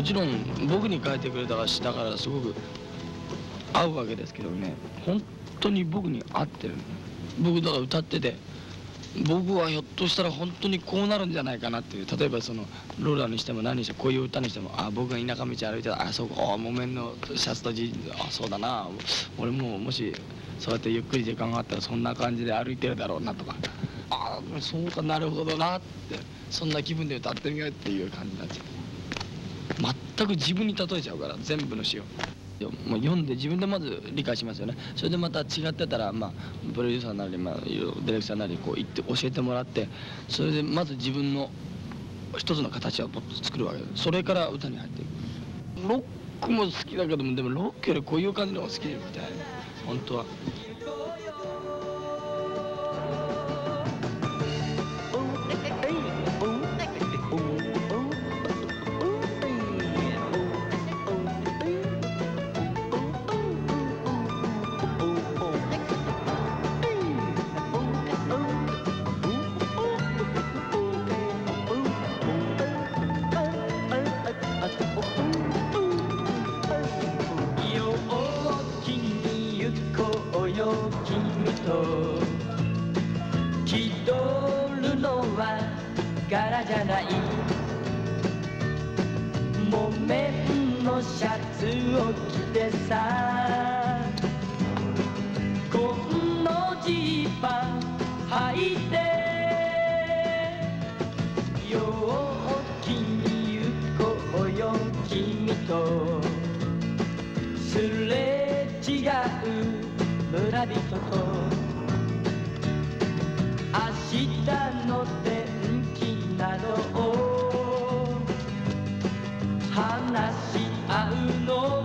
もちろん僕に書いてくれた詩だからすごく合うわけですけどね。本当に僕に合ってる。僕だから歌ってて。僕はひょっとしたら本当にこうなるんじゃないかなっていう。例えばそのローラーにしても何にしてもこういう歌にしてもあ僕が田舎道歩いてたあそうか。木綿のシャツとジーンズ。あそうだな。俺ももしそうやってゆっくり時間があったらそんな感じで歩いてるだろうなとか。ああそうかなるほどなって。そんな気分で歌ってみようっていう感じになっちゃう。全く自分に例えちゃうから全部の詩を。もう読んで自分でまず理解しますよねそれでまた違ってたら、まあ、プロデューサーなり、まあ、ディレクターなりこう言って教えてもらってそれでまず自分の一つの形を作るわけですそれから歌に入っていくロックも好きだけどもでもロックよりこういう感じの方が好きみたいな本当は。気取るのは柄じゃない。木綿のシャツを着てさ。こんのジーパン履いて。陽気に行こうよ君と。すれ違う村人と。北の気など話し合うの。